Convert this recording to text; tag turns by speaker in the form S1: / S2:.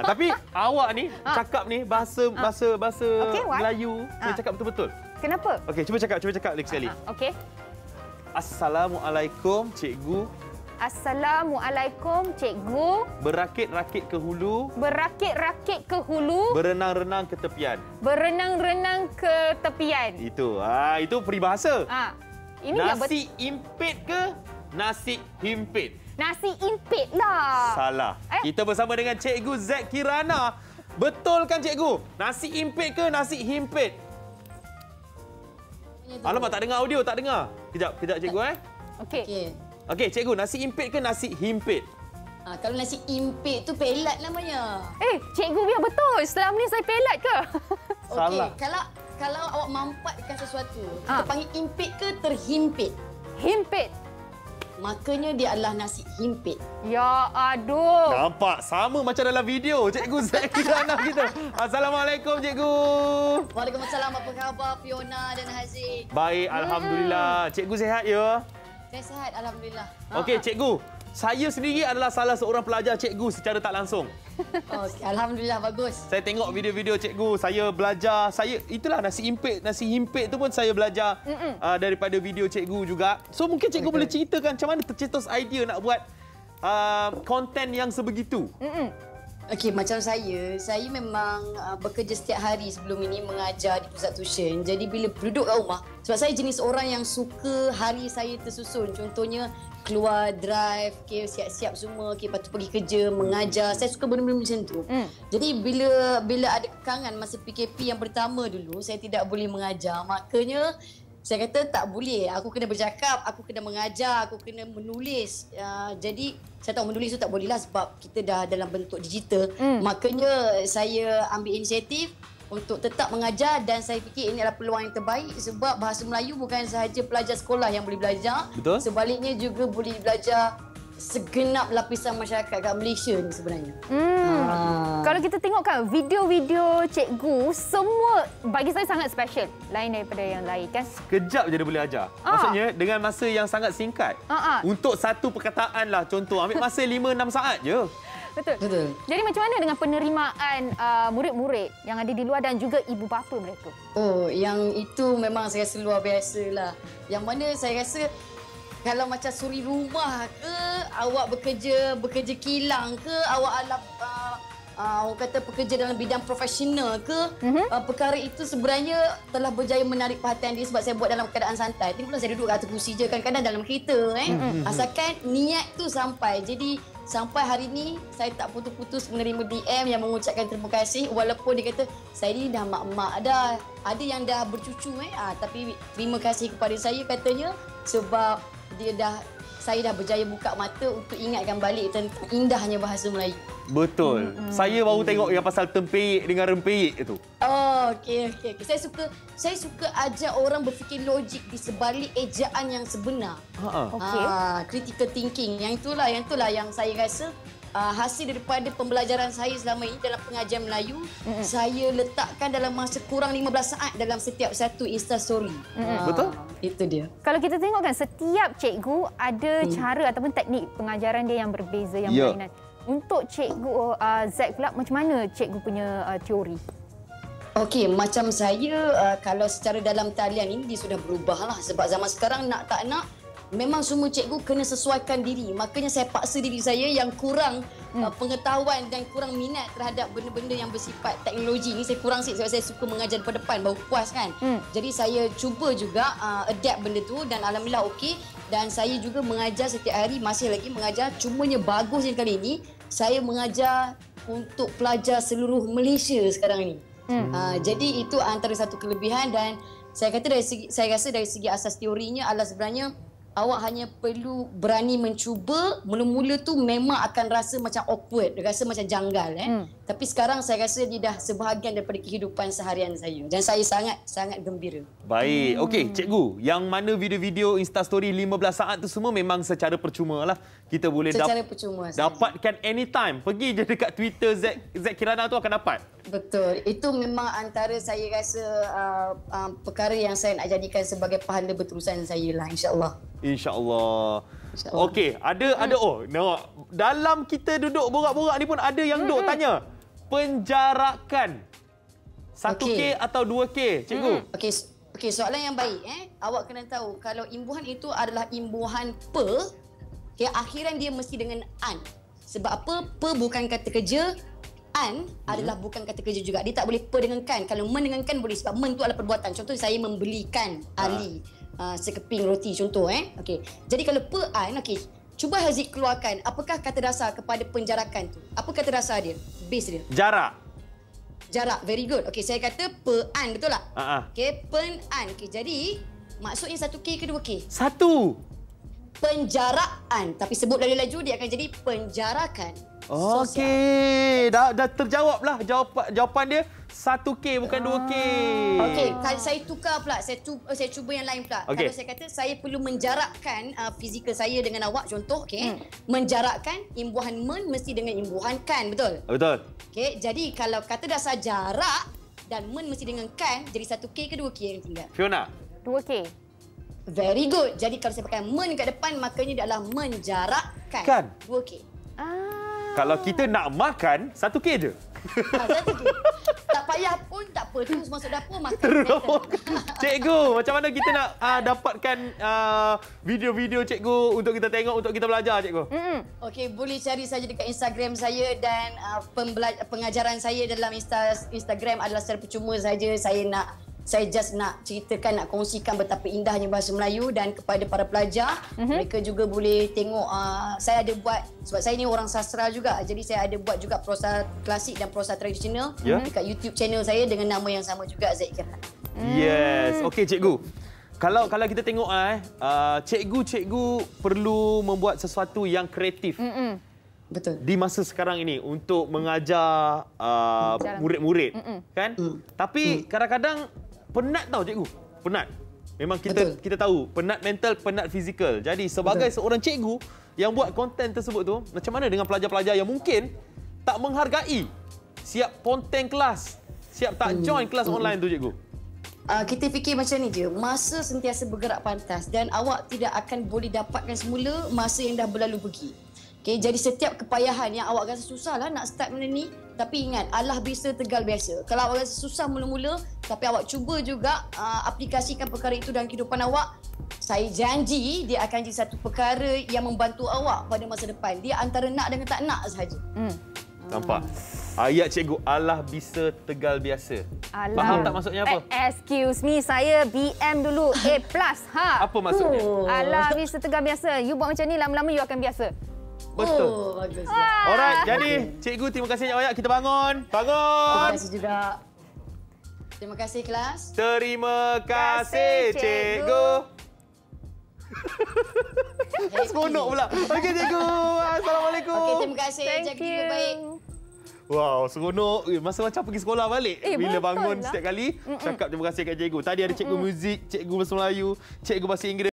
S1: Ha, tapi awak ni cakap ni bahasa bahasa bahasa
S2: Okey, what?
S1: Melayu,
S2: Ha.
S1: ha. cakap betul-betul.
S2: Kenapa?
S1: Okey, cuba cakap, cuba cakap lagi sekali.
S2: Ah, Okey.
S1: Assalamualaikum, cikgu.
S2: Assalamualaikum, cikgu.
S1: Berakit-rakit ke hulu,
S2: Berakit-rakit ke hulu,
S1: berenang-renang ke tepian.
S2: berenang-renang ke tepian.
S1: Itu. Ah, itu peribahasa.
S2: Ah, ini.
S1: Nasi impit ke nasi himpit?
S2: Nasi impit lah.
S1: Salah.
S2: Eh?
S1: Kita bersama dengan Cikgu Zack Kirana. Betul kan cikgu? Nasi impit ke nasi himpit? Alamak tak dengar audio, tak dengar. Kejap, kejap cikgu eh.
S2: Okey.
S3: Okey.
S1: Okey, cikgu, nasi impit ke nasi himpit?
S3: Ha, kalau nasi impit tu pelat namanya.
S2: Eh, cikgu biar betul. Selama ni saya pelat ke?
S3: Okey,
S1: Salah.
S3: kalau kalau awak mampatkan sesuatu,
S2: Ah.
S3: kita panggil impit ke terhimpit?
S2: Himpit.
S3: Makanya dia adalah nasi himpit.
S2: Ya aduh.
S1: Nampak sama macam dalam video cikgu Kirana kita. Assalamualaikum cikgu.
S3: Waalaikumsalam. Apa khabar Fiona dan Haziq?
S1: Baik, alhamdulillah. Cikgu sihat ya?
S3: Saya sihat Alhamdulillah.
S1: Okey, cikgu. Saya sendiri adalah salah seorang pelajar cikgu secara tak langsung.
S3: Okay, Alhamdulillah bagus.
S1: Saya tengok video-video cikgu, saya belajar, saya itulah nasi impit, nasi himpit tu pun saya belajar uh, daripada video cikgu juga. So mungkin cikgu
S3: Betul.
S1: boleh ceritakan macam mana tercetus idea nak buat uh, konten yang sebegitu.
S3: Okey, macam saya, saya memang uh, bekerja setiap hari sebelum ini mengajar di pusat tuition. Jadi bila duduk kat rumah, sebab saya jenis orang yang suka hari saya tersusun. Contohnya keluar drive, okay, siap-siap semua, okay, lepas tu pergi kerja, mengajar. Saya suka benda-benda macam tu.
S2: Hmm.
S3: Jadi bila bila ada kekangan masa PKP yang pertama dulu, saya tidak boleh mengajar. Makanya saya kata tak boleh. Aku kena bercakap, aku kena mengajar, aku kena menulis. Uh, jadi saya tahu menulis tu tak boleh lah sebab kita dah dalam bentuk digital.
S2: Hmm.
S3: Makanya saya ambil inisiatif untuk tetap mengajar dan saya fikir ini adalah peluang yang terbaik sebab bahasa Melayu bukan sahaja pelajar sekolah yang boleh belajar.
S1: Betul.
S3: Sebaliknya juga boleh belajar segenap lapisan masyarakat kat Malaysia ni sebenarnya.
S2: Hmm.
S3: Ah.
S2: Kalau kita tengok kan video-video cikgu semua bagi saya sangat special lain daripada yang lain kan.
S1: Kejap je dia boleh ajar.
S2: Ah.
S1: Maksudnya dengan masa yang sangat singkat.
S2: Ah, ah.
S1: Untuk satu perkataan lah contoh ambil masa 5-6 saat je.
S2: Betul.
S3: Betul.
S2: Jadi macam mana dengan penerimaan uh, murid-murid yang ada di luar dan juga ibu bapa mereka?
S3: Oh, yang itu memang saya rasa luar biasa lah. Yang mana saya rasa kalau macam suri rumah ke, awak bekerja bekerja kilang ke, awak adalah uh, uh, orang kata pekerja dalam bidang profesional ke, mm-hmm. uh, perkara itu sebenarnya telah berjaya menarik perhatian dia sebab saya buat dalam keadaan santai. Tengoklah saya duduk kat atas kursi je kadang-kadang dalam kereta eh. Mm-hmm. Asalkan niat tu sampai. Jadi sampai hari ni saya tak putus-putus menerima DM yang mengucapkan terima kasih. Walaupun dia kata saya ni dah mak-mak dah. Ada yang dah bercucu eh. Ah, tapi terima kasih kepada saya katanya sebab dia dah saya dah berjaya buka mata untuk ingatkan balik tentang indahnya bahasa Melayu.
S1: Betul.
S2: Hmm,
S1: Saya baru tengok yang pasal tempik dengan rempik itu.
S3: Oh, okey okey okey. Saya suka saya suka ajar orang berfikir logik di sebalik ejaan yang sebenar.
S1: Ha.
S2: Okey.
S3: Ah, critical thinking. Yang itulah yang itulah yang saya rasa uh, hasil daripada pembelajaran saya selama ini dalam pengajian Melayu, mm-hmm. saya letakkan dalam masa kurang 15 saat dalam setiap satu Insta story. Mm-hmm.
S1: Betul?
S3: Itu dia.
S2: Kalau kita tengok kan setiap cikgu ada hmm. cara ataupun teknik pengajaran dia yang berbeza yang
S1: Ya.
S2: berlainan. Untuk cikgu uh, Zack pula macam mana cikgu punya uh, teori?
S3: Okey, macam saya uh, kalau secara dalam talian ini dia sudah berubah lah sebab zaman sekarang nak tak nak memang semua cikgu kena sesuaikan diri. Makanya saya paksa diri saya yang kurang hmm. uh, pengetahuan dan kurang minat terhadap benda-benda yang bersifat teknologi ni saya kurang sikit sebab saya suka mengajar depan depan baru puas kan.
S2: Hmm.
S3: Jadi saya cuba juga uh, adapt benda tu dan alhamdulillah okey dan saya juga mengajar setiap hari masih lagi mengajar cumanya bagusnya kali ini saya mengajar untuk pelajar seluruh Malaysia sekarang ni.
S2: Hmm.
S3: Uh, jadi itu antara satu kelebihan dan saya kata dari segi saya rasa dari segi asas teorinya adalah sebenarnya awak hanya perlu berani mencuba mula-mula tu memang akan rasa macam awkward rasa macam janggal eh
S2: Hmm.
S3: tapi sekarang saya rasa dia dah sebahagian daripada kehidupan seharian saya dan saya sangat sangat gembira
S1: Baik. Okey, cikgu, yang mana video-video Insta story 15 saat tu semua memang secara percuma lah. Kita boleh dap-
S3: secara percuma saja.
S1: dapatkan anytime. Pergi je dekat Twitter Zack Zack Kirana tu akan dapat.
S3: Betul. Itu memang antara saya rasa uh, uh, perkara yang saya nak jadikan sebagai pahala berterusan saya lah insya-Allah.
S1: InsyaAllah.
S3: InsyaAllah.
S1: Okey, ada ada oh, no, dalam kita duduk borak-borak ni pun ada yang duk tanya. penjarakan. 1K
S3: Okey.
S1: atau 2K, cikgu?
S3: Okey, s- okey soalan yang baik eh. Awak kena tahu kalau imbuhan itu adalah imbuhan per, okey akhiran dia mesti dengan an. Sebab apa? Per bukan kata kerja, an adalah bukan kata kerja juga. Dia tak boleh per dengan kan. Kalau men dengan kan boleh sebab men tu adalah perbuatan. Contoh saya membelikan Ali uh, sekeping roti contoh eh. Okey. Jadi kalau per an okey Cuba Haziq keluarkan apakah kata dasar kepada penjarakan tu? Apa kata dasar dia? Base dia.
S1: Jarak.
S3: Jarak. Very good. Okey, saya kata per an betul tak?
S1: Ha ah.
S3: Okey, pen an. Okey, jadi maksudnya 1K ke 2K?
S1: Satu.
S3: Penjaraan. Tapi sebut dari laju dia akan jadi penjarakan.
S1: Okey, dah dah terjawab lah jawapan jawapan dia 1K bukan 2K.
S3: Okey, kalau saya tukar pula, saya tu, saya cuba yang lain pula.
S1: Okey.
S3: Kalau saya kata saya perlu menjarakkan uh, fizikal saya dengan awak contoh, okey. Hmm. Menjarakkan imbuhan men mesti dengan imbuhan kan, betul?
S1: Betul.
S3: Okey, jadi kalau kata dasar jarak dan men mesti dengan kan, jadi 1K ke 2K yang tinggal?
S1: Fiona.
S2: 2K.
S3: Very good. Jadi kalau saya pakai men kat depan, makanya dia adalah menjarakkan.
S1: Kan.
S3: 2K.
S2: Ah.
S1: Kalau kita nak makan, 1K je.
S3: Ha, satu K. tak payah pun tak apa. Terus masuk dapur makan.
S1: Terus. Cikgu, macam mana kita nak uh, dapatkan uh, video-video cikgu untuk kita tengok, untuk kita belajar, cikgu?
S3: Okey, boleh cari saja dekat Instagram saya dan uh, pengajaran saya dalam Insta- Instagram adalah secara percuma saja. Saya nak saya just nak ceritakan, nak kongsikan betapa indahnya bahasa Melayu dan kepada para pelajar, mm-hmm. mereka juga boleh tengok uh, saya ada buat sebab saya ni orang sastra juga. Jadi saya ada buat juga prosa klasik dan prosa tradisional
S1: Ya.
S3: dekat YouTube channel saya dengan nama yang sama juga Zaid Kirhan.
S1: Yes. Okey, cikgu. Kalau kalau kita tengok eh, uh, cikgu-cikgu perlu membuat sesuatu yang kreatif
S2: Mm-mm.
S3: Betul.
S1: di masa sekarang ini untuk mengajar uh, murid-murid,
S2: Mm-mm.
S1: kan?
S3: Mm.
S1: Tapi kadang-kadang penat tau cikgu. Penat. Memang kita
S3: Betul.
S1: kita tahu penat mental, penat fizikal. Jadi sebagai
S3: Betul.
S1: seorang cikgu yang buat konten tersebut tu, macam mana dengan pelajar-pelajar yang mungkin tak menghargai siap ponteng kelas, siap tak
S3: Hmm.
S1: join kelas online tu cikgu?
S3: Uh, kita fikir macam ni je. Masa sentiasa bergerak pantas dan awak tidak akan boleh dapatkan semula masa yang dah berlalu pergi. Okay, jadi setiap kepayahan yang awak rasa susah lah nak start benda ni. Tapi ingat, Allah bisa tegal biasa. Kalau awak rasa susah mula-mula, tapi awak cuba juga uh, aplikasikan perkara itu dalam kehidupan awak, saya janji dia akan jadi satu perkara yang membantu awak pada masa depan. Dia antara nak dengan tak nak sahaja.
S2: Mm.
S1: Nampak? Ayat cikgu Allah bisa tegal biasa.
S2: Alah.
S1: Faham tak maksudnya apa?
S2: Eh, excuse me, saya BM dulu. A+. Ha.
S1: Apa maksudnya?
S3: Oh.
S2: Alah, bisa tegar biasa. You buat macam ni, lama-lama you akan biasa.
S1: Betul.
S3: Oh, bagus.
S1: Alright, jadi cikgu terima kasih banyak kita bangun.
S3: Terima
S1: Bangun.
S3: kasih juga. Terima kasih kelas.
S1: Terima kasih
S2: Kasih,
S1: cikgu. Seronok pula. Okey cikgu. Assalamualaikum.
S3: Okey, terima kasih.
S2: Thank
S3: Jaga diri baik.
S1: Wow, seronok. Eh, Masa macam pergi sekolah balik.
S2: Eh,
S1: Bila bangun
S2: lah.
S1: setiap kali, cakap terima kasih kat cikgu. Tadi ada cikgu muzik, cikgu bahasa Melayu, cikgu bahasa Inggeris.